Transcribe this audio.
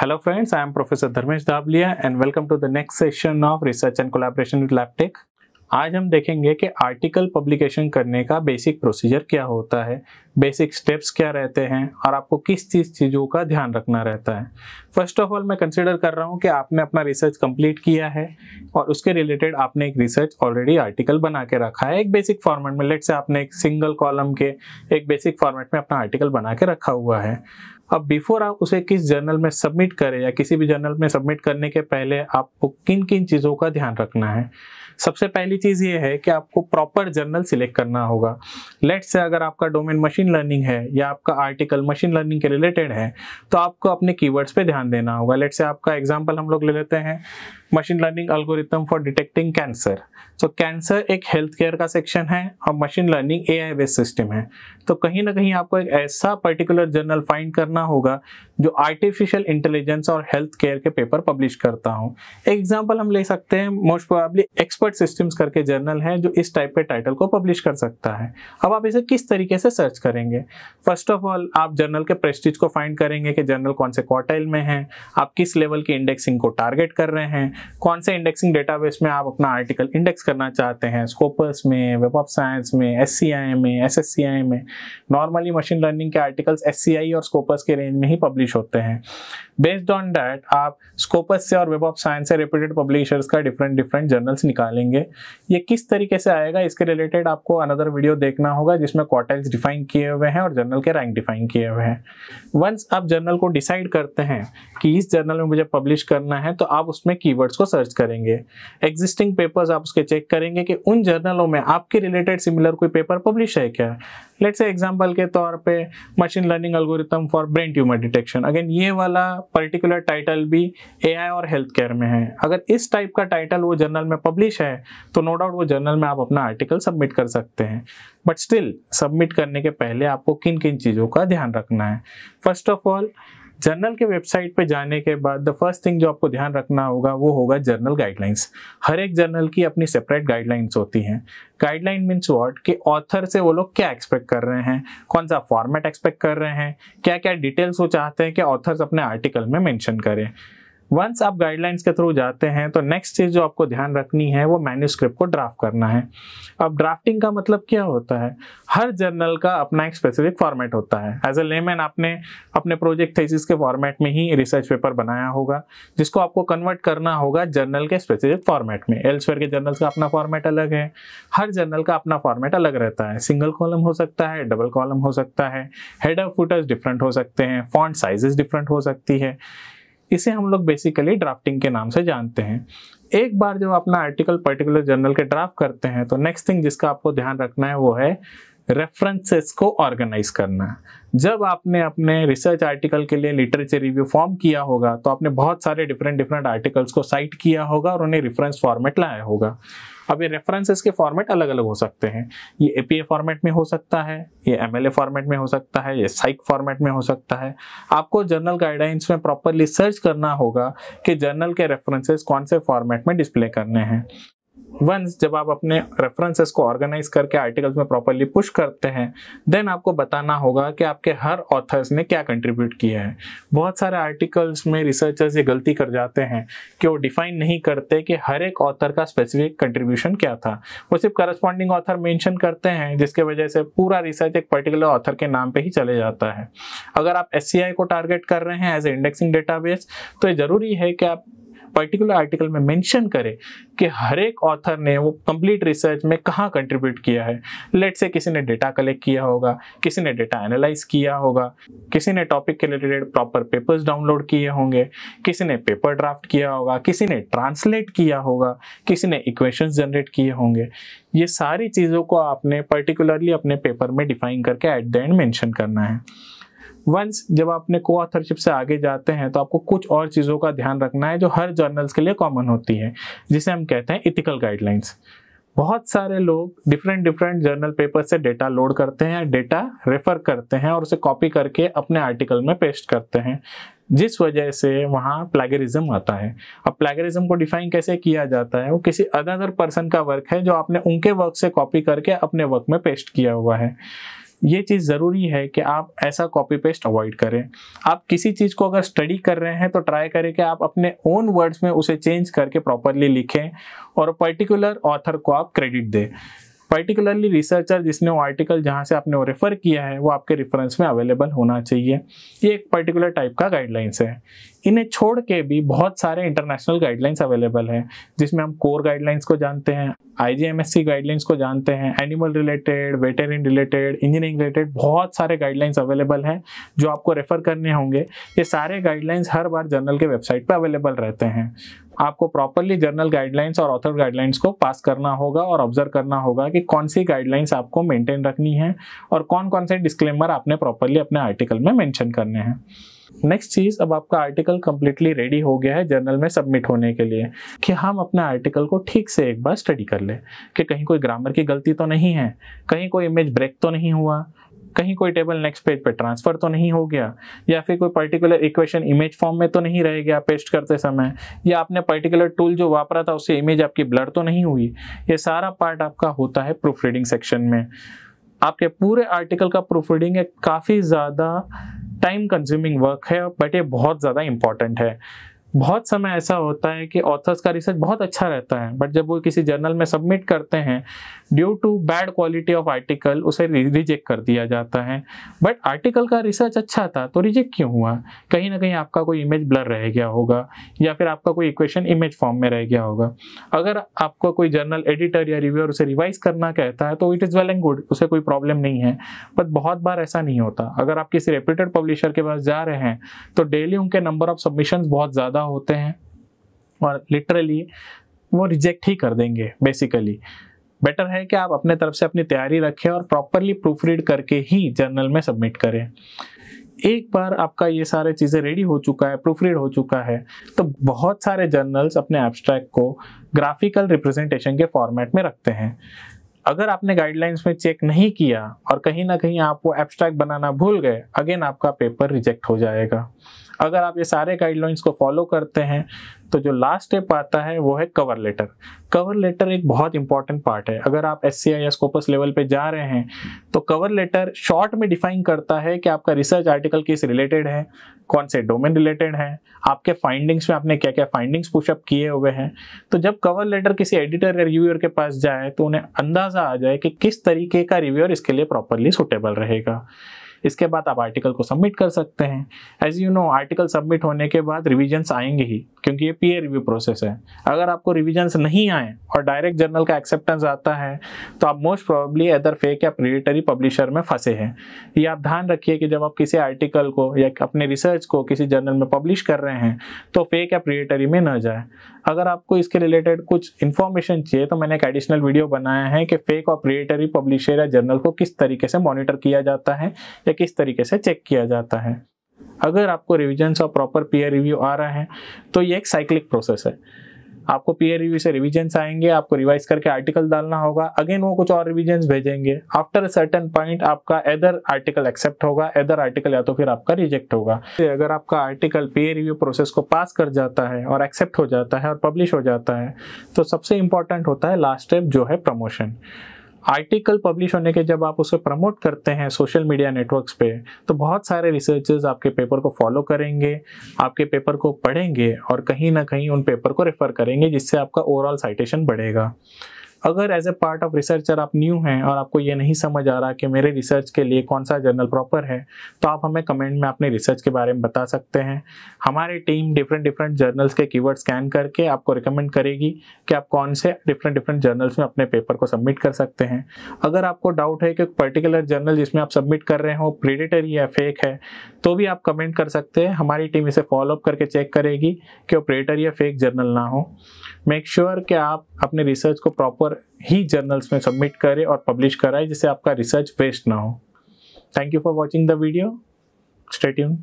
Hello friends, I am Professor Dharmesh Dablia and welcome to the next session of Research and Collaboration with LabTech. आज हम देखेंगे कि article publication करने का basic procedure क्या होता है बेसिक स्टेप्स क्या रहते हैं और आपको किस चीज़ चीज़ों का ध्यान रखना रहता है। फ़र्स्ट ऑफ़ ऑल मैं कंसिडर कर रहा हूँ कि आपने अपना रिसर्च कंप्लीट किया है और उसके रिलेटेड आपने एक रिसर्च ऑलरेडी आर्टिकल बना के रखा है। एक बेसिक फॉर्मेट में लेट से आपने एक सिंगल कॉलम के एक बेसिक फॉर्मेट में अपना आर्टिकल बना के रखा हुआ है। अब बिफोर आप उसे किस जर्नल में सबमिट करें या किसी भी जर्नल में सबमिट करने के पहले आपको किन किन चीज़ों का ध्यान रखना है? सबसे पहली चीज़ ये है कि आपको प्रॉपर जर्नल सिलेक्ट करना होगा। लेट से अगर आपका डोमेन मशीन लर्निंग है या आपका आर्टिकल मशीन लर्निंग के रिलेटेड है तो आपको अपने कीवर्ड्स पे ध्यान देना होगा। लेट से आपका एग्ज़ाम्पल हम लोग ले लेते हैं। Machine learning algorithm for detecting cancer तो कैंसर एक हेल्थ केयर का सेक्शन है और machine learning A I based system है। तो कहीं ना कहीं आपको एक ऐसा पर्टिकुलर जर्नल फाइंड करना होगा जो आर्टिफिशियल इंटेलिजेंस और हेल्थ केयर के पेपर पब्लिश करता हूँ। एग्ज़ाम्पल हम ले सकते हैं मोस्ट प्रोबेबली एक्सपर्ट सिस्टम्स करके जर्नल है जो इस टाइप के टाइटल को पब्लिश कर सकता है। अब आप इसे किस तरीके से सर्च करेंगे? फ़र्स्ट ऑफ़ ऑल आप जर्नल के प्रेस्टिज को फाइंड करेंगे कि जर्नल कौन से क्वार्टाइल में है, आप किस लेवल की इंडेक्सिंग को टारगेट कर रहे हैं कौन से इंडेक्सिंग डेटाबेस में आप अपना आर्टिकल इंडेक्स करना चाहते हैं? स्कोपस में वेब ऑफ़ साइंस में एससीआई में एसएससीआई में? नॉर्मली मशीन लर्निंग के आर्टिकल्स एससीआई और स्कोपस के रेंज में ही पब्लिश होते हैं। बेस्ड ऑन दैट आप स्कोपस से और वेब ऑफ़ साइंस से रेप्यूटेड पब्लिशर्स का डिफरेंट डिफरेंट जर्नल्स निकालेंगे। ये किस तरीके से आएगा, इसके रिलेटेड आपको अनदर वीडियो देखना होगा, जिसमें क्वार्टाइल्स डिफाइन किए हुए हैं और जर्नल के रैंक डिफाइन किए हुए हैं। वंस आप जर्नल को डिसाइड करते हैं कि इस जर्नल में मुझे पब्लिश करना है तो आप उसमें कीवर्ड्स को सर्च करेंगे। एग्जिस्टिंग पेपर्स आप उसके चेक करेंगे कि उन जर्नलों में आपके रिलेटेड सिमिलर कोई पेपर पब्लिश है क्या? लेट से एग्जांपल के तौर पे machine learning algorithm for brain tumor detection again ये वाला पर्टिकुलर टाइटल भी एआई और हेल्थ केयर में है। अगर इस टाइप का टाइटल वो जर्नल में पब्लिश है तो नो डाउट वो जर्नल में आप अपना आर्टिकल सबमिट कर सकते हैं। बट स्टिल सबमिट करने के पहले आपको किन किन चीज़ों का ध्यान रखना है। फ़र्स्ट ऑफ़ ऑल जर्नल के वेबसाइट पे जाने के बाद द फ़र्स्ट थिंग जो आपको ध्यान रखना होगा, वो होगा जर्नल गाइडलाइंस हर एक जर्नल की अपनी सेपरेट गाइडलाइंस होती हैं। गाइडलाइन मीन्स वॉट कि ऑथर से वो लोग क्या एक्सपेक्ट कर रहे हैं? कौन सा फॉर्मेट एक्सपेक्ट कर रहे हैं? क्या क्या डिटेल्स वो चाहते हैं कि ऑथर्स अपने आर्टिकल में मैंशन करें? वंस आप गाइडलाइंस के थ्रू जाते हैं तो नेक्स्ट चीज़ जो आपको ध्यान रखनी है, वो मैन्यूस्क्रिप्ट को ड्राफ्ट करना है। अब ड्राफ्टिंग का मतलब क्या होता है? हर जर्नल का अपना एक स्पेसिफिक फॉर्मेट होता है। एज ए लेमैन आपने अपने प्रोजेक्ट थेसिस के फॉर्मेट में ही रिसर्च पेपर बनाया होगा, जिसको आपको कन्वर्ट करना होगा जर्नल के स्पेसिफिक फॉर्मेट में। एल्सवेयर के जर्नल्स का अपना फॉर्मेट अलग है। हर जर्नल का अपना फॉर्मेट अलग रहता है। सिंगल कॉलम हो सकता है डबल कॉलम हो सकता है। हेडर फुटर्स डिफरेंट हो सकते हैं। फॉन्ट साइजेस डिफरेंट हो सकती है। इसे हम लोग बेसिकली ड्राफ्टिंग के नाम से जानते हैं। एक बार जब अपना आर्टिकल पर्टिकुलर जर्नल के ड्राफ्ट करते हैं तो नेक्स्ट थिंग जिसका आपको ध्यान रखना है वो है रेफरेंसेस को ऑर्गेनाइज करना जब आपने अपने रिसर्च आर्टिकल के लिए लिटरेचर रिव्यू फॉर्म किया होगा तो आपने बहुत सारे डिफरेंट डिफरेंट आर्टिकल्स को साइट किया होगा और उन्हें रेफरेंस फॉर्मेट लाया होगा। अब ये रेफरेंसेस के फॉर्मेट अलग अलग हो सकते हैं। ये एपीए फॉर्मेट में हो सकता है, ये एमएलए फॉर्मेट में हो सकता है, ये साइक फॉर्मेट में हो सकता है। आपको जर्नल गाइडलाइंस में प्रॉपरली सर्च करना होगा कि जर्नल के रेफरेंसेस कौन से फॉर्मेट में डिस्प्ले करने हैं। वंस जब आप अपने रेफरेंसेस को ऑर्गेनाइज करके आर्टिकल्स में प्रॉपरली पुश करते हैं देन आपको बताना होगा कि आपके हर ऑथर्स ने क्या कंट्रीब्यूट किया है। बहुत सारे आर्टिकल्स में रिसर्चर्स ये गलती कर जाते हैं कि वो डिफाइन नहीं करते कि हर एक ऑथर का स्पेसिफिक कंट्रीब्यूशन क्या था। वो सिर्फ़ करस्पॉन्डिंग ऑथर मैंशन करते हैं, जिसके वजह से पूरा रिसर्च एक पर्टिकुलर ऑथर के नाम पर ही चले जाता है। अगर आप एससीआई को टारगेट कर रहे हैं एज ए इंडेक्सिंग डेटाबेस तो ये ज़रूरी है कि आप पर्टिकुलर आर्टिकल में मेंशन करे कि हर एक ऑथर ने वो कंप्लीट रिसर्च में कहाँ कंट्रीब्यूट किया है। लेट से किसी ने डेटा कलेक्ट किया होगा, किसी ने डेटा एनालाइज किया होगा, किसी ने टॉपिक के रिलेटेड प्रॉपर पेपर्स डाउनलोड किए होंगे, किसी ने पेपर ड्राफ्ट किया होगा, किसी ने ट्रांसलेट किया होगा, किसी ने इक्वेशंस जनरेट किए होंगे। ये सारी चीज़ों को आपने पर्टिकुलरली अपने पेपर में डिफाइन करके एट द एंड मेंशन करना है। वंस जब आप अपने को ऑथरशिप से आगे जाते हैं तो आपको कुछ और चीज़ों का ध्यान रखना है जो हर जर्नल्स के लिए कॉमन होती है, जिसे हम कहते हैं इथिकल गाइडलाइंस बहुत सारे लोग डिफरेंट डिफरेंट जर्नल पेपर से डेटा लोड करते हैं डेटा रेफर करते हैं और उसे कॉपी करके अपने आर्टिकल में पेस्ट करते हैं, जिस वजह से वहाँ प्लेगरिज्म आता है. अब प्लेगरिज्म को डिफाइन कैसे किया जाता है? वो किसी अदर पर्सन का वर्क है जो आपने उनके वर्क से कॉपी करके अपने वर्क में पेस्ट किया हुआ है. ये चीज़ ज़रूरी है कि आप ऐसा कॉपी पेस्ट अवॉइड करें। आप किसी चीज़ को अगर स्टडी कर रहे हैं तो ट्राई करें कि आप अपने ओन वर्ड्स में उसे चेंज करके प्रॉपरली लिखें और पर्टिकुलर ऑथर को आप क्रेडिट दें। पर्टिकुलरली रिसर्चर जिसने वो आर्टिकल जहाँ से आपने वो रेफर किया है, वो आपके रेफरेंस में अवेलेबल होना चाहिए। ये एक पर्टिकुलर टाइप का गाइडलाइंस है। इन्हें छोड़ के भी बहुत सारे इंटरनेशनल गाइडलाइंस अवेलेबल हैं, जिसमें हम कोर गाइडलाइंस को जानते हैं आईजीएमएससी गाइडलाइंस को जानते हैं animal related veterinary related engineering related बहुत सारे गाइडलाइंस अवेलेबल हैं, जो आपको रेफर करने होंगे। ये सारे गाइडलाइंस हर बार जर्नल के वेबसाइट पर अवेलेबल रहते हैं। आपको प्रॉपरली जर्नल गाइडलाइंस और ऑथर गाइडलाइंस को पास करना होगा और ऑब्ज़र्व करना होगा कि कौन सी गाइडलाइंस आपको मेंटेन रखनी है और कौन कौन से डिस्क्लेमर आपने प्रॉपरली अपने आर्टिकल में मेंशन करने हैं। नेक्स्ट चीज़, अब आपका आर्टिकल कंप्लीटली रेडी हो गया है जर्नल में सबमिट होने के लिए, कि हम अपने आर्टिकल को ठीक से एक बार स्टडी कर ले, कि कहीं कोई ग्रामर की गलती तो नहीं है, कहीं कोई इमेज ब्रेक तो नहीं हुआ, कहीं कोई टेबल नेक्स्ट पेज पे ट्रांसफ़र तो नहीं हो गया, या फिर कोई पर्टिकुलर इक्वेशन इमेज फॉर्म में तो नहीं रह गया पेस्ट करते समय, या आपने पर्टिकुलर टूल जो वापरा था उससे इमेज आपकी ब्लर तो नहीं हुई, ये सारा पार्ट आपका होता है प्रूफ रीडिंग सेक्शन में। आपके पूरे आर्टिकल का प्रूफ रीडिंग एक काफ़ी ज़्यादा टाइम कंज्यूमिंग वर्क है बट ये बहुत ज़्यादा इंपॉर्टेंट है। बहुत समय ऐसा होता है कि ऑथर्स का रिसर्च बहुत अच्छा रहता है बट जब वो किसी जर्नल में सबमिट करते हैं due to bad quality of article उसे रिजेक्ट कर दिया जाता है। बट आर्टिकल का रिसर्च अच्छा था तो रिजेक्ट क्यों हुआ? कहीं ना कहीं आपका कोई इमेज ब्लर रह गया होगा, या फिर आपका कोई इक्वेशन इमेज फॉर्म में रह गया होगा। अगर आपको कोई जर्नल एडिटर या रिव्यूअर उसे रिवाइज करना कहता है तो it is well and good उसे कोई प्रॉब्लम नहीं है। बट बहुत बार ऐसा नहीं होता। अगर आप किसी रेप्यूटेड पब्लिशर के पास जा रहे हैं तो डेली उनके नंबर ऑफ़ सबमिशन बहुत ज़्यादा होते हैं और लिटरली वो रिजेक्ट ही कर देंगे बेसिकली बेटर है कि आप अपने तरफ़ से अपनी तैयारी रखें और प्रॉपरली प्रूफ रीड करके ही जर्नल में सबमिट करें। एक बार आपका ये सारे चीज़ें रेडी हो चुका है प्रूफ रीड हो चुका है तो बहुत सारे जर्नल्स अपने एब्स्ट्रैक्ट को ग्राफिकल रिप्रेजेंटेशन के फॉर्मेट में रखते हैं। अगर आपने गाइडलाइंस में चेक नहीं किया और कहीं ना कहीं आप वो एब्स्ट्रैक्ट बनाना भूल गए अगेन आपका पेपर रिजेक्ट हो जाएगा। अगर आप ये सारे गाइडलाइंस को फॉलो करते हैं तो जो लास्ट स्टेप आता है, वो है कवर लेटर कवर लेटर एक बहुत इंपॉर्टेंट पार्ट है. अगर आप एससीआई या स्कोपस लेवल पे जा रहे हैं तो कवर लेटर शॉर्ट में डिफाइन करता है कि आपका रिसर्च आर्टिकल किस रिलेटेड है, कौन से डोमेन रिलेटेड है, आपके फाइंडिंग्स में आपने क्या क्या फाइंडिंग्स पुशअप किए हुए हैं. तो जब कवर लेटर किसी एडिटर या रिव्यूअर के पास जाए तो उन्हें अंदाज़ा आ जाए कि किस तरीके का रिव्यूअर इसके लिए प्रॉपरली सुटेबल रहेगा. इसके बाद आप आर्टिकल को सबमिट कर सकते हैं। As you know article submit होने के बाद रिविजन्स आएँगे ही, क्योंकि ये पीयर रिव्यू प्रोसेस है। अगर आपको रिविजन्स नहीं आए और डायरेक्ट जर्नल का एक्सेप्टेंस आता है तो आप मोस्ट प्रोबेबली अदर फेक या प्रिडेटरी पब्लिशर में फंसे हैं। ये आप ध्यान रखिए कि जब आप किसी आर्टिकल को या अपने रिसर्च को किसी जर्नल में पब्लिश कर रहे हैं तो फेक या प्रिडेटरी में न जाए। अगर आपको इसके रिलेटेड कुछ इन्फॉर्मेशन चाहिए तो मैंने एक एडिशनल वीडियो बनाया है कि फेक और प्रिडेटरी पब्लिशर या जर्नल को किस तरीके से मॉनिटर किया जाता है या किस तरीके से चेक किया जाता है। अगर आपको रिविजन और प्रॉपर पीयर रिव्यू आ रहा है तो ये एक साइक्लिक प्रोसेस है। आपको पीयर रिव्यू से रिविजन्स आएँगे, आपको रिवाइज करके आर्टिकल डालना होगा। अगेन वो कुछ और रिविजन्स भेजेंगे। आफ्टर सर्टन पॉइंट आपका एदर आर्टिकल एक्सेप्ट होगा एदर आर्टिकल या तो फिर आपका रिजेक्ट होगा। अगर आपका आर्टिकल पीयर रिव्यू प्रोसेस को पास कर जाता है और एक्सेप्ट हो जाता है और पब्लिश हो जाता है तो सबसे इंपॉर्टेंट होता है लास्ट स्टेप जो है प्रमोशन आर्टिकल पब्लिश होने के जब आप उसे प्रमोट करते हैं सोशल मीडिया नेटवर्क्स पे तो बहुत सारे रिसर्चर्स आपके पेपर को फॉलो करेंगे, आपके पेपर को पढ़ेंगे और कहीं ना कहीं उन पेपर को रेफर करेंगे, जिससे आपका ओवरऑल साइटेशन बढ़ेगा। अगर as a part of researcher आप न्यू हैं और आपको ये नहीं समझ आ रहा कि मेरे रिसर्च के लिए कौन सा जर्नल प्रॉपर है तो आप हमें कमेंट में अपने रिसर्च के बारे में बता सकते हैं। हमारी टीम डिफरेंट डिफरेंट जर्नल्स के कीवर्ड स्कैन करके आपको रिकमेंड करेगी कि आप कौन से डिफरेंट डिफरेंट जर्नल्स में अपने पेपर को सबमिट कर सकते हैं। अगर आपको डाउट है कि पर्टिकुलर जर्नल जिसमें आप सबमिट कर रहे हो प्रीडेटरी या फेक है तो भी आप कमेंट कर सकते हैं। हमारी टीम इसे फॉलोअप करके चेक करेगी कि वो प्रेटर या फेक जर्नल ना हो। मेक श्योर sure कि आप अपने रिसर्च को प्रॉपर ही जर्नल्स में सबमिट करें और पब्लिश कराएँ जिससे आपका रिसर्च वेस्ट ना हो। Thank you for watching the video stay tuned